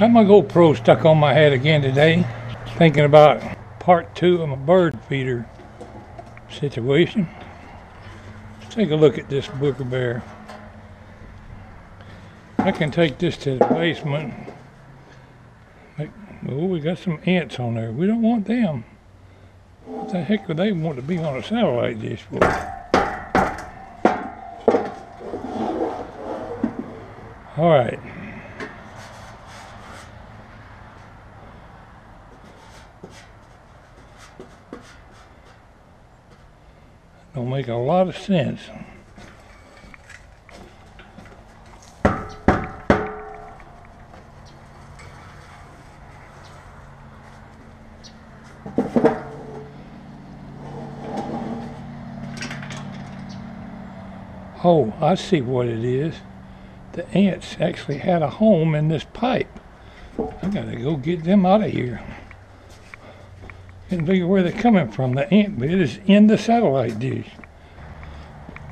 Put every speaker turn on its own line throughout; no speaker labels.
Got my GoPro stuck on my head again today, thinking about part two of my bird feeder situation. Let's take a look at this booger bear. I can take this to the basement. Like, oh, we got some ants on there. We don't want them. What the heck would they want to be on a satellite dish for? All right. Don't make a lot of sense. Oh, I see what it is. The ants actually had a home in this pipe. I gotta go get them out of here. Can't figure where they're coming from. The ant bed is in the satellite dish.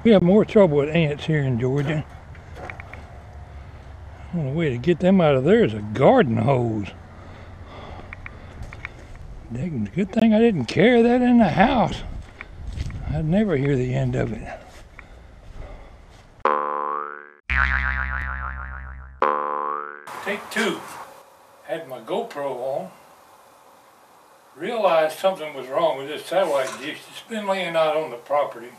We have more trouble with ants here in Georgia. The only way to get them out of there is a garden hose. Good thing I didn't carry that in the house. I'd never hear the end of it. Take two. Had my GoPro on. Realized something was wrong with this satellite dish. It's been laying out on the property.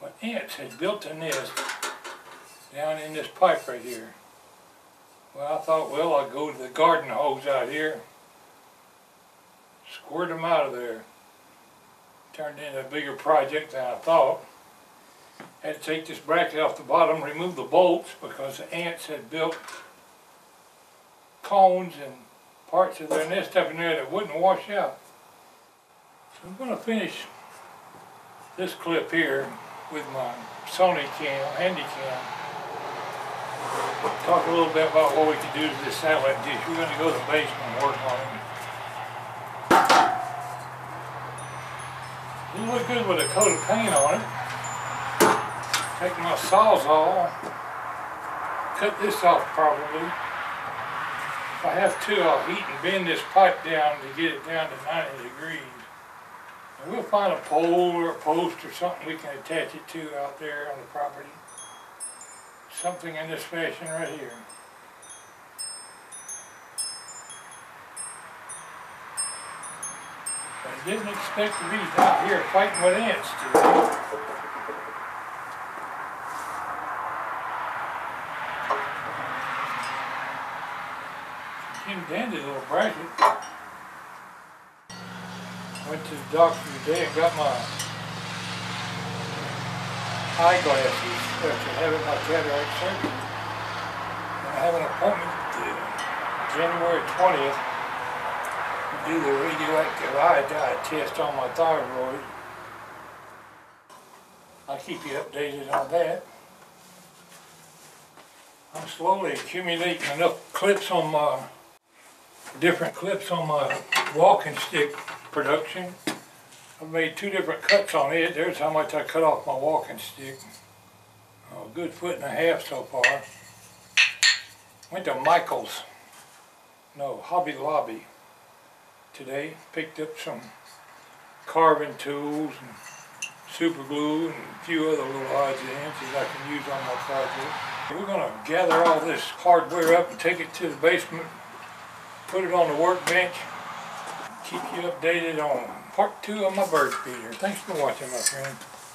But ants had built a nest down in this pipe right here. Well, I thought, well, I'll go to the garden hose out here, squirt them out of there. Turned into a bigger project than I thought. Had to take this bracket off the bottom, remove the bolts because the ants had built cones and parts of their nest up in there that wouldn't wash out. So I'm gonna finish this clip here with my Sony cam, handy cam. Talk a little bit about what we can do to this satellite dish. We're gonna go to the basement and work on it. It'll look good with a coat of paint on it. Take my sawzall, cut this off probably. I have to, I'll heat and bend this pipe down to get it down to 90 degrees. And we'll find a pole or a post or something we can attach it to out there on the property. Something in this fashion right here. But I didn't expect to be out here fighting with ants today. Jim Dandy little bracket. Went to the doctor today and got my eyeglasses after having my cataract surgery. And I have an appointment January twentieth to do the radioactive iodide test on my thyroid. I'll keep you updated on that. I'm slowly accumulating enough clips on my different clips on my walking stick production. I've made two different cuts on it. There's how much I cut off my walking stick. Oh, a good foot and a half so far. Went to Michael's, no, Hobby Lobby today. Picked up some carving tools and super glue and a few other little odds and ends that I can use on my project. We're gonna gather all this hardware up and take it to the basement put it on the workbench, keep you updated on part two of my bird feeder. Thanks for watching, my friend.